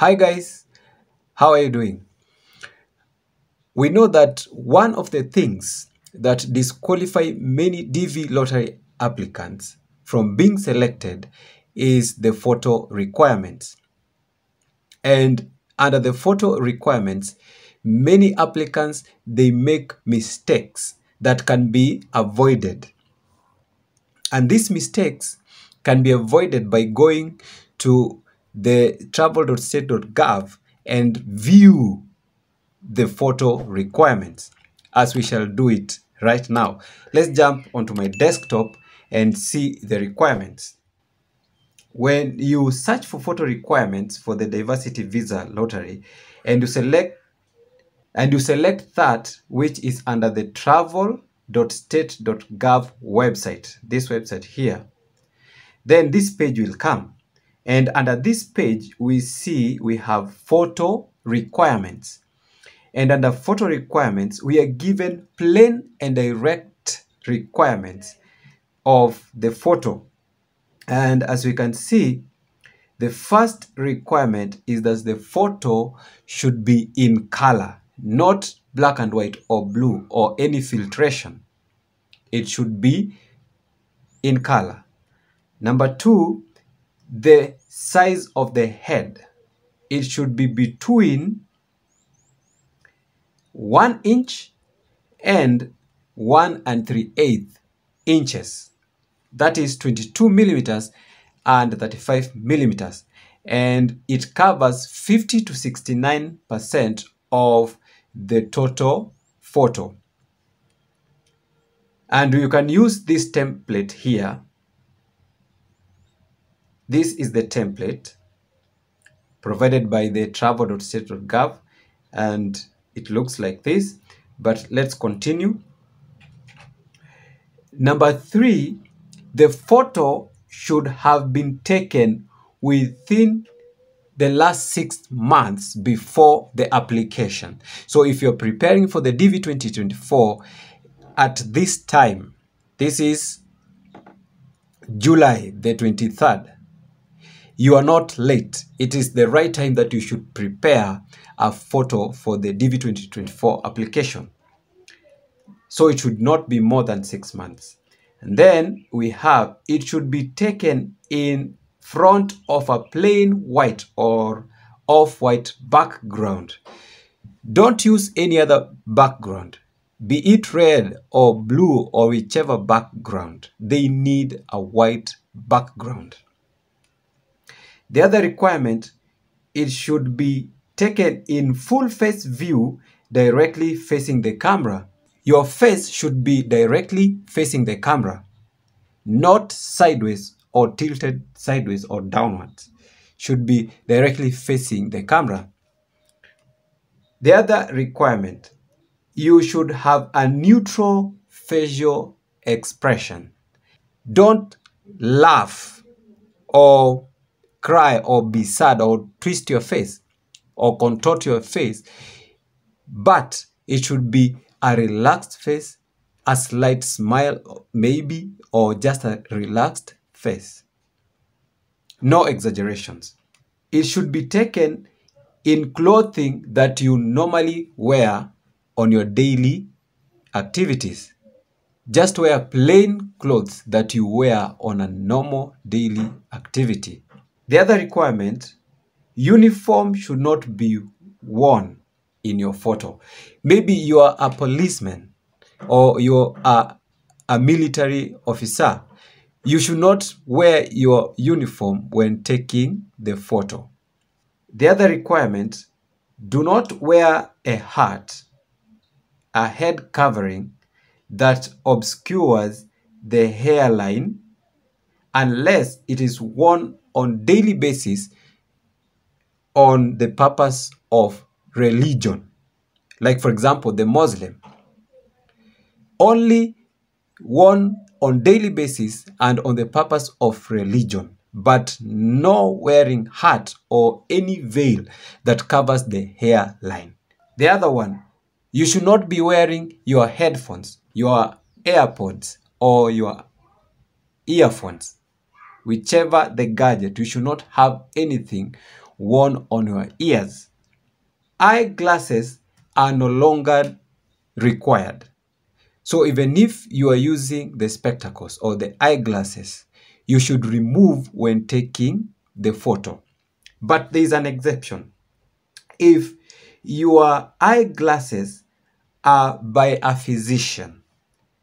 Hi guys, how are you doing? We know that one of the things that disqualify many DV lottery applicants from being selected is the photo requirements. And under the photo requirements, many applicants they make mistakes that can be avoided. And these mistakes can be avoided by going to the travel.state.gov and view the photo requirements as we shall do it right now. Let's jump onto my desktop and see the requirements. When you search for photo requirements for the diversity visa lottery and you select and you select that which is under the travel.state.gov website, this website here, then this page will come. And under this page, we see we have photo requirements. And under photo requirements, we are given plain and direct requirements of the photo. And as we can see, the first requirement is that the photo should be in color, not black and white or blue or any filtration. It should be in color. Number two, the size of the head. It should be between 1 inch and 1 and 3 eighth inches. That is 22 millimeters and 35 millimeters. And it covers 50 to 69% of the total photo. And you can use this template here. This is the template provided by the travel.state.gov and it looks like this but let's continue. Number three the photo should have been taken within the last six months before the application. So if you're preparing for the dv 2024 at this time this is july the 23rd you are not late. It is the right time that you should prepare a photo for the DV 2024 application. So it should not be more than six months. And then we have, it should be taken in front of a plain white or off-white background. Don't use any other background, be it red or blue or whichever background. They need a white background. The other requirement, it should be taken in full face view directly facing the camera. Your face should be directly facing the camera, not sideways or tilted sideways or downwards. Should be directly facing the camera. The other requirement, you should have a neutral facial expression. Don't laugh or cry or be sad or twist your face or contort your face, but it should be a relaxed face, a slight smile, maybe, or just a relaxed face. No exaggerations. It should be taken in clothing that you normally wear on your daily activities. Just wear plain clothes that you wear on a normal daily activity. The other requirement, uniform should not be worn in your photo. Maybe you are a policeman or you're a, a military officer. You should not wear your uniform when taking the photo. The other requirement, do not wear a hat, a head covering that obscures the hairline unless it is worn on daily basis on the purpose of religion. Like for example, the Muslim. Only one on daily basis and on the purpose of religion, but no wearing hat or any veil that covers the hairline. The other one, you should not be wearing your headphones, your AirPods, or your earphones whichever the gadget, you should not have anything worn on your ears. Eyeglasses are no longer required. So even if you are using the spectacles or the eyeglasses, you should remove when taking the photo. But there is an exception. If your eyeglasses are by a physician,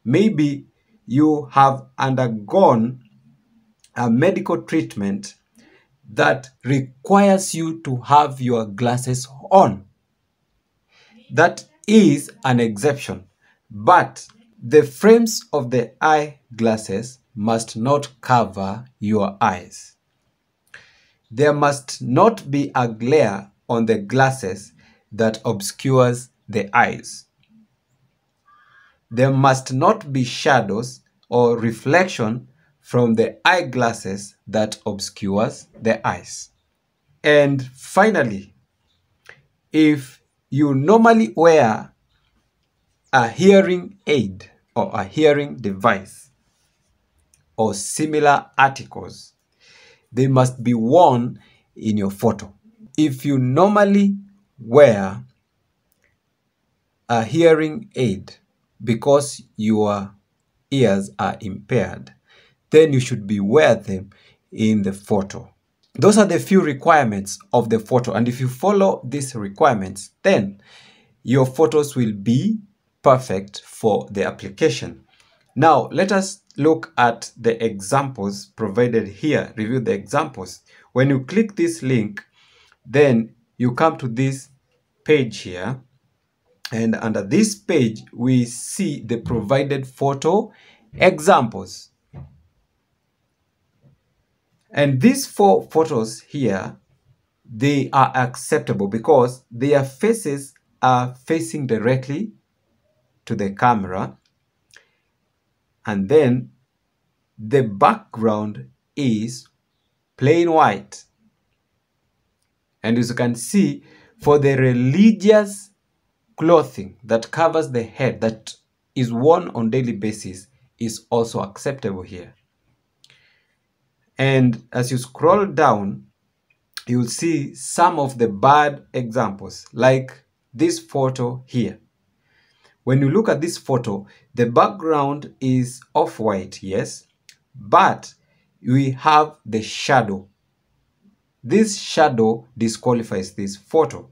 maybe you have undergone a medical treatment that requires you to have your glasses on. That is an exception, but the frames of the eyeglasses must not cover your eyes. There must not be a glare on the glasses that obscures the eyes. There must not be shadows or reflection from the eyeglasses that obscures the eyes. And finally, if you normally wear a hearing aid or a hearing device or similar articles, they must be worn in your photo. If you normally wear a hearing aid because your ears are impaired, then you should be wear them in the photo. Those are the few requirements of the photo. And if you follow these requirements, then your photos will be perfect for the application. Now, let us look at the examples provided here, review the examples. When you click this link, then you come to this page here. And under this page, we see the provided photo examples. And these four photos here, they are acceptable because their faces are facing directly to the camera. And then the background is plain white. And as you can see, for the religious clothing that covers the head that is worn on daily basis is also acceptable here. And as you scroll down, you'll see some of the bad examples, like this photo here. When you look at this photo, the background is off-white, yes, but we have the shadow. This shadow disqualifies this photo.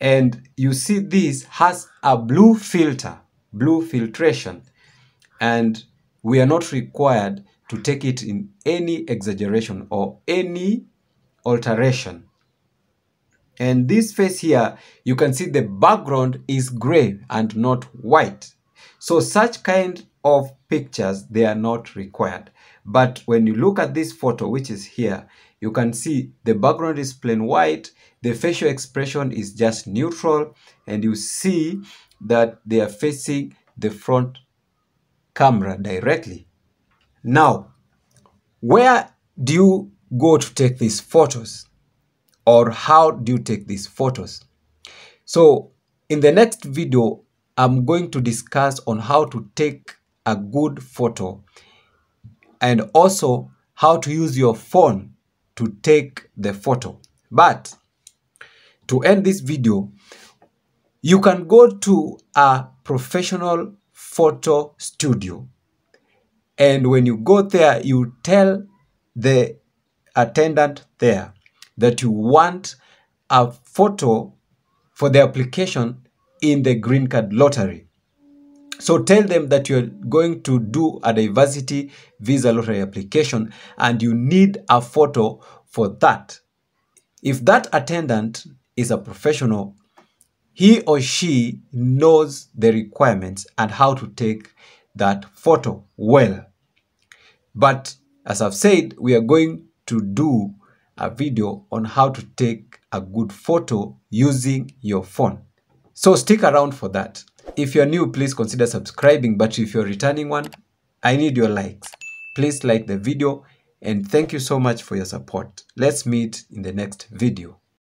And you see this has a blue filter, blue filtration, and we are not required to take it in any exaggeration or any alteration. And this face here, you can see the background is gray and not white. So such kind of pictures, they are not required. But when you look at this photo, which is here, you can see the background is plain white, the facial expression is just neutral, and you see that they are facing the front camera directly. Now, where do you go to take these photos? Or how do you take these photos? So, in the next video, I'm going to discuss on how to take a good photo and also how to use your phone to take the photo. But to end this video, you can go to a professional photo studio and when you go there, you tell the attendant there that you want a photo for the application in the green card lottery. So tell them that you're going to do a diversity visa lottery application and you need a photo for that. If that attendant is a professional, he or she knows the requirements and how to take that photo well. But as I've said, we are going to do a video on how to take a good photo using your phone. So stick around for that. If you're new, please consider subscribing. But if you're returning one, I need your likes. Please like the video and thank you so much for your support. Let's meet in the next video.